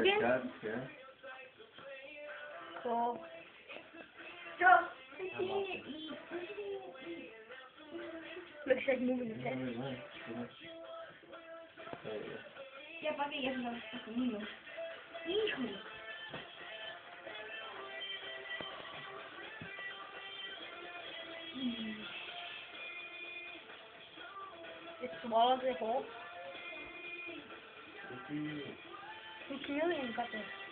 Again? God's care. So, continue to eat. Continue to eat. looks like moving the No, go. Ya, papi, ya lo está. Híjole. Mm. It swallows it whole. 強いんかと。